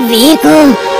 vehicle.